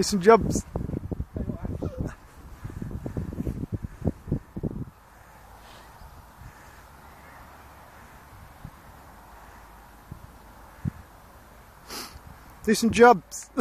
do Listen, Jobs. Listen, Jobs.